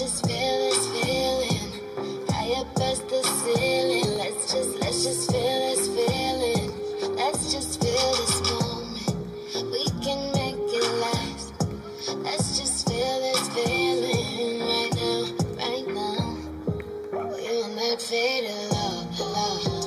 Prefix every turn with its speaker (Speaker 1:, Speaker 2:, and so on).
Speaker 1: Let's just feel this feeling. High up past the ceiling. Let's just, let's just feel this feeling. Let's just feel this moment. We can make it last. Let's just feel this feeling right now, right now. We will not fade love, love.